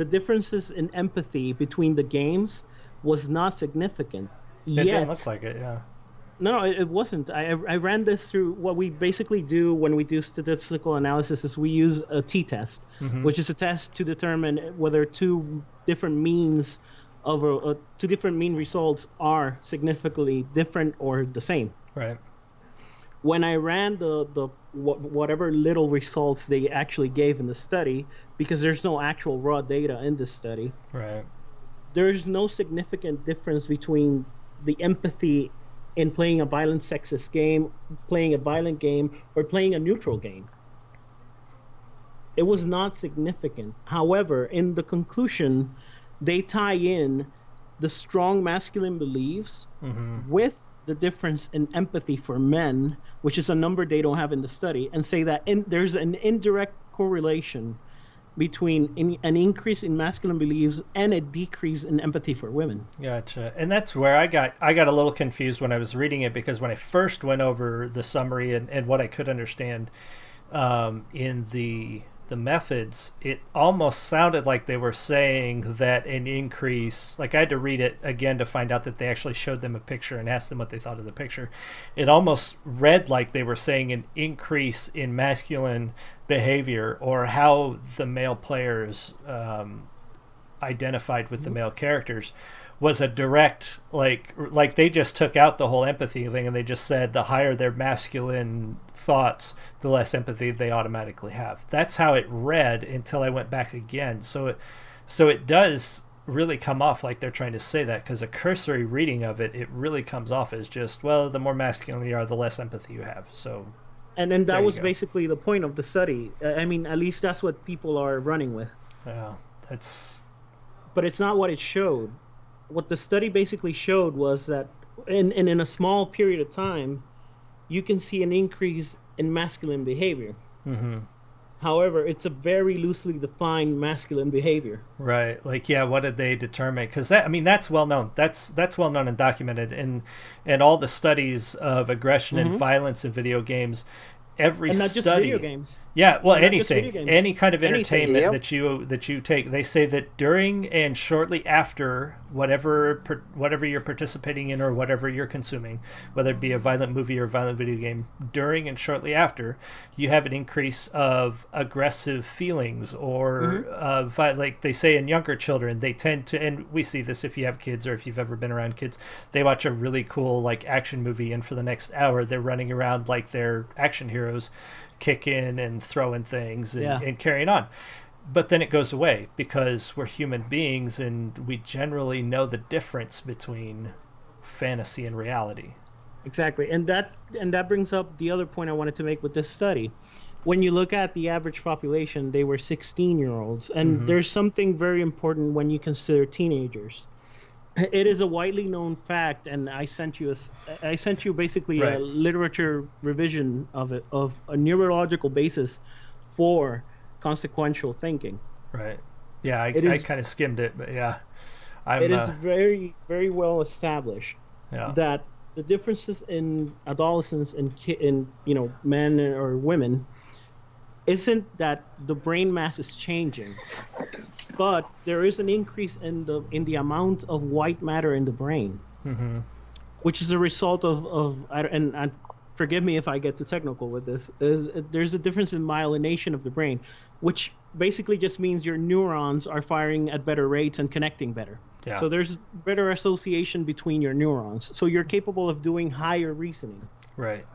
the differences in empathy between the games was not significant It yet didn't look like it, yeah. No, no, it wasn't. I, I ran this through what we basically do when we do statistical analysis is we use a t-test, Mm-hmm. which is a test to determine whether two different means of a, uh, two different mean results are significantly different or the same. Right. When I ran the the wh- whatever little results they actually gave in the study, because there's no actual raw data in this study, Right. there's no significant difference between the empathy in playing a violent sexist game, playing a violent game, or playing a neutral game. It was not significant. However, in the conclusion, they tie in the strong masculine beliefs Mm-hmm. with the difference in empathy for men, which is a number they don't have in the study, and say that in, there's an indirect correlation between in, an increase in masculine beliefs and a decrease in empathy for women. Gotcha. And that's where I got I got a little confused when I was reading it because when I first went over the summary and, and what I could understand um, in the the methods, it almost sounded like they were saying that an increase like I had to read it again to find out that they actually showed them a picture and asked them what they thought of the picture. It almost read like they were saying an increase in masculine behavior or how the male players um, identified with the male characters was a direct like like they just took out the whole empathy thing and they just said the higher their masculine thoughts the less empathy they automatically have that's how it read until i went back again so it so it does really come off like they're trying to say that because a cursory reading of it it really comes off as just well the more masculine you are the less empathy you have so And and that was go. basically the point of the study. I mean, at least that's what people are running with. yeah that's But it's not what it showed. What the study basically showed was that in, in, in a small period of time, you can see an increase in masculine behavior. mm-hmm. However, it's a very loosely defined masculine behavior. Right. Like, yeah, what did they determine? Because that, I mean, that's well known. That's that's well known and documented in in all the studies of aggression and violence in video games. Every Mm-hmm. And not just study, video games. Yeah, well, And not just anything, any kind of Anything. entertainment Yep. that you that you take, they say that during and shortly after whatever whatever you're participating in or whatever you're consuming, whether it be a violent movie or a violent video game, during and shortly after, you have an increase of aggressive feelings or mm-hmm. uh, like they say in younger children, they tend to, and we see this if you have kids or if you've ever been around kids, they watch a really cool like action movie, and for the next hour they're running around like they're action heroes, kicking and throwing things and, yeah. and carrying on. But then it goes away because we're human beings and we generally know the difference between fantasy and reality. Exactly. And that and that brings up the other point i wanted to make with this study. When you look at the average population they were 16 year olds. And mm-hmm. there's something very important when you consider teenagers it is a widely known fact and i sent you a i sent you basically right. a literature revision of it of a neurological basis for consequential thinking. Right. Yeah, I, I kind of skimmed it, but yeah. I'm, it is uh, very, very well established yeah. that the differences in adolescents and in you know men or women isn't that the brain mass is changing, but there is an increase in the in the amount of white matter in the brain, mm-hmm. which is a result of of and, and forgive me if I get too technical with this. Is there's a difference in myelination of the brain which basically just means your neurons are firing at better rates and connecting better. Yeah. So there's better association between your neurons. So you're capable of doing higher reasoning. Right.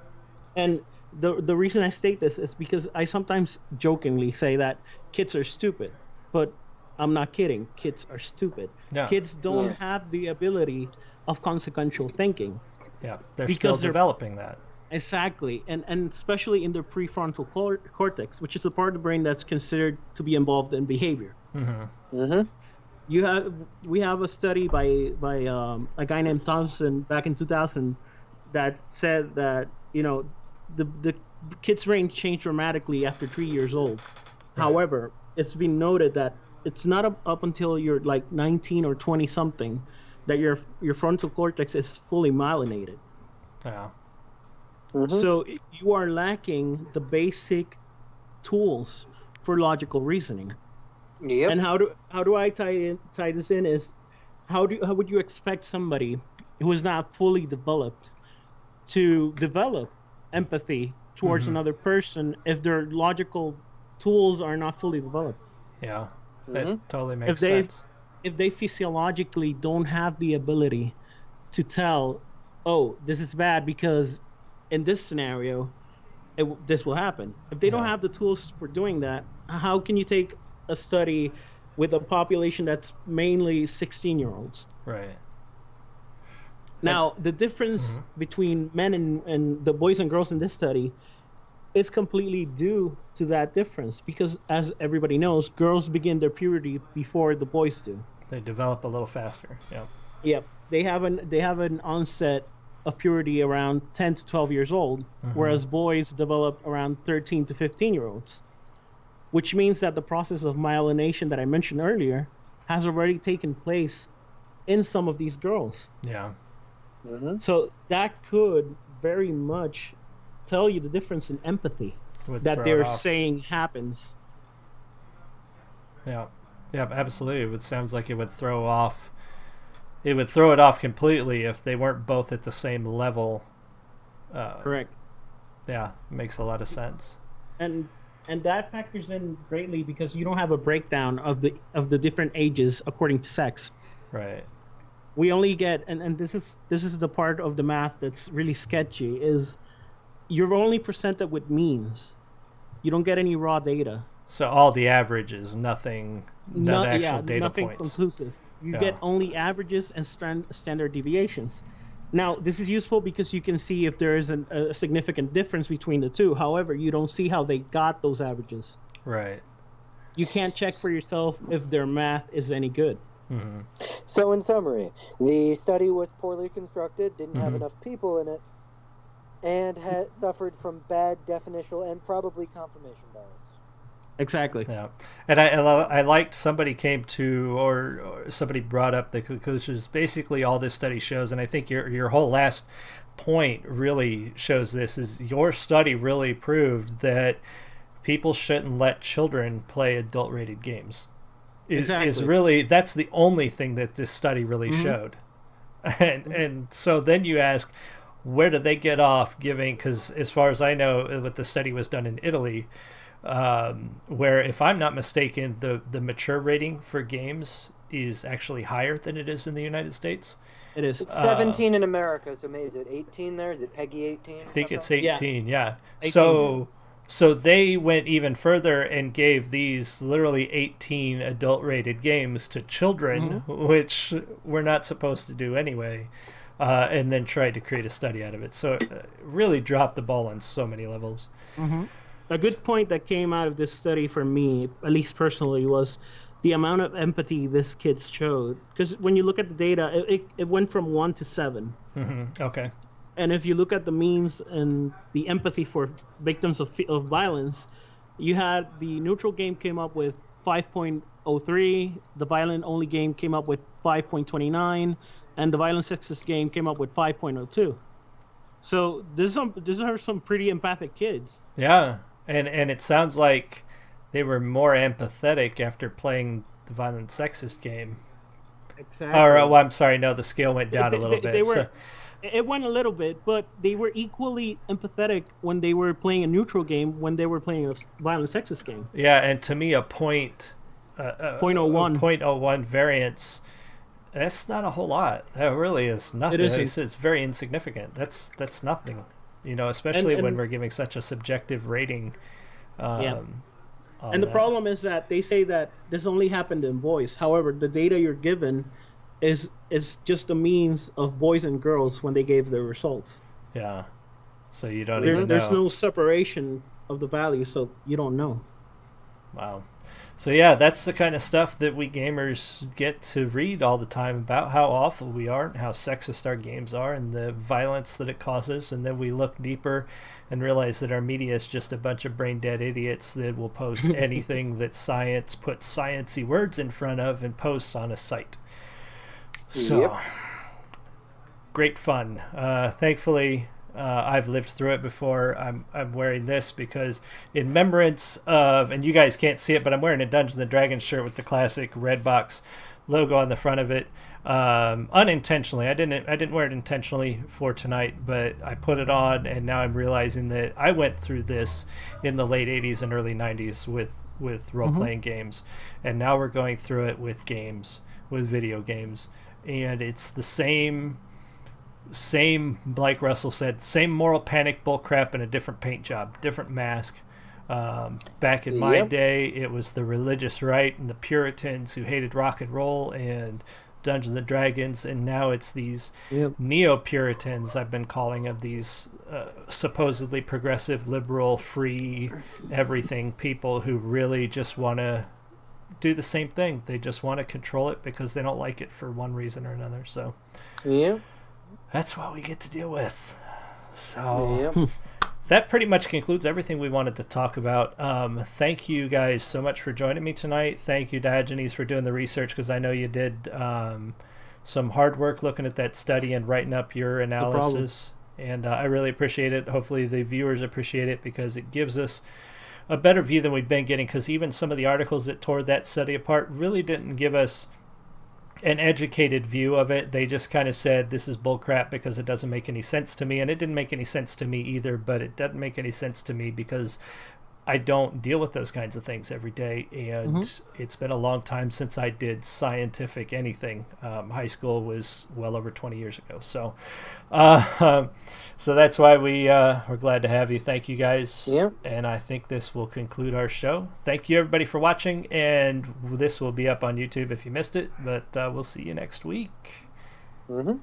And the the reason I state this is because I sometimes jokingly say that kids are stupid, but I'm not kidding. Kids are stupid. Yeah. Kids don't yeah. have the ability of consequential thinking. Yeah, they're still developing that. Exactly, and and especially in the prefrontal cor- cortex, which is the part of the brain that's considered to be involved in behavior. Mm-hmm. Mm-hmm. You have we have a study by by um, a guy named Thompson back in 2000 that said that you know the the kid's brain changed dramatically after three years old. Right. However, it's been noted that it's not up, up until you're like 19 or 20 something that your your frontal cortex is fully myelinated. Yeah. Mm-hmm. So you are lacking the basic tools for logical reasoning. Yep. And how do how do I tie in, tie this in is how do how would you expect somebody who is not fully developed to develop empathy towards mm-hmm. another person if their logical tools are not fully developed? Yeah, that mm-hmm. totally makes if they, sense. If they physiologically don't have the ability to tell, oh, this is bad because in this scenario, it, this will happen. If they yeah. don't have the tools for doing that, how can you take a study with a population that's mainly 16 year olds? Right. Now, the difference mm-hmm. between men and, and the boys and girls in this study is completely due to that difference because, as everybody knows, girls begin their puberty before the boys do. They develop a little faster. Yep. Yep. They have an they have an onset of purity around 10 to 12 years old, mm-hmm. whereas boys develop around 13 to 15 year olds. Which means that the process of myelination that I mentioned earlier has already taken place in some of these girls. Yeah. Mm-hmm. So that could very much tell you the difference in empathy that they're saying happens. Yeah. Yeah, absolutely. It sounds like it would throw off it would throw it off completely if they weren't both at the same level. Uh, Correct. Yeah, makes a lot of sense. And and that factors in greatly because you don't have a breakdown of the of the different ages according to sex. Right. We only get and, and this is this is the part of the math that's really sketchy is you're only presented with means. You don't get any raw data. So all the averages, nothing, no, actual yeah, data nothing points. conclusive. You yeah. get only averages and stand, standard deviations. Now, this is useful because you can see if there is an, a significant difference between the two. However, you don't see how they got those averages. Right. You can't check for yourself if their math is any good. Mm-hmm. So, in summary, the study was poorly constructed, didn't mm-hmm. have enough people in it, and had suffered from bad definitional and probably confirmation bias. Exactly. Yeah, and I, I liked somebody came to or, or somebody brought up the conclusions. Basically, all this study shows, and I think your your whole last point really shows this is your study really proved that people shouldn't let children play adult rated games. is, Exactly. is really that's the only thing that this study really Mhm. showed and and so then you ask where do they get off giving because as far as i know uh, what the study was done in italy um, where if i'm not mistaken the the mature rating for games is actually higher than it is in the united states It is. It's Uh, 17 in America, so maybe is it 18 there? Is it PEGI 18? I think it's something? 18, yeah. 18. So so they went even further and gave these literally 18 adult rated games to children, Mm-hmm. which we're not supposed to do anyway. Uh, and then tried to create a study out of it. So it uh, really dropped the ball on so many levels. A good point that came out of this study for me, at least personally, was the amount of empathy this kid showed. Because when you look at the data, it, it, it went from one to seven. hmm Okay. And if you look at the means and the empathy for victims of, of violence, you had the neutral game came up with 5.03, the violent only game came up with 5.29, and the violent sexist game came up with 5.02. So these some these are some pretty empathic kids. Yeah, and and it sounds like they were more empathetic after playing the violent sexist game. Exactly. Or uh, well, I'm sorry, no, the scale went down They- a little they- bit. they were- so- It went a little bit, but they were equally empathetic when they were playing a neutral game when they were playing a violent sexist game. Yeah, and to me, a point, uh, uh, .01. a .01 variance, that's not a whole lot. That really is nothing. isn't. It's, it's very insignificant. That's that's nothing. You know, especially when and- we're giving such a subjective rating. Um, Yeah. And the that. problem is that they say that this only happened in boys. However, the data you're given is is just a means of boys and girls when they gave their results. Yeah. So you don't There, even there's no separation of the value, so you don't know. Wow. So yeah, that's the kind of stuff that we gamers get to read all the time about how awful we are and how sexist our games are and the violence that it causes and then we look deeper and realize that our media is just a bunch of brain dead idiots that will post anything that science puts sciency words in front of and posts on a site. So Yep. great fun. Uh, thankfully, uh, I've lived through it before. I'm I'm wearing this because in remembrance of, and you guys can't see it, but I'm wearing a Dungeons and Dragons shirt with the classic red box logo on the front of it. Um, unintentionally, I didn't I didn't wear it intentionally for tonight, but I put it on, and now I'm realizing that I went through this in the late '80s and early '90s with with role playing games, and now we're going through it with games, with video games, and it's the same same like Russell said, same moral panic bullcrap in a different paint job, different mask. Um, back in my Yep. day, it was the religious right and the Puritans who hated rock and roll and Dungeons and Dragons, and now it's these Yep. neo Puritans. I've been calling of these uh, supposedly progressive, liberal, free, everything people who really just want to do the same thing. They just want to control it because they don't like it for one reason or another. So Yeah. That's what we get to deal with. So Yeah. that pretty much concludes everything we wanted to talk about. Um, thank you guys so much for joining me tonight. Thank you, Diogenes, for doing the research because I know you did um, some hard work looking at that study and writing up your problem. analysis. And uh, I really appreciate it. Hopefully, the viewers appreciate it because it gives us a better view than we've been getting. Because even some of the articles that tore that study apart really didn't give us an educated view of it. They just kind of said this is bullcrap because it doesn't make any sense to me, and it didn't make any sense to me either. But it doesn't make any sense to me because I don't deal with those kinds of things every day, and it's been a long time since I did scientific anything. Um, high school was well over 20 years ago, so uh, so that's why we uh, we're glad to have you. Thank you guys. Yeah. And I think this will conclude our show. Thank you everybody for watching, and this will be up on YouTube if you missed it. But uh, we'll see you next week. Mm-hmm.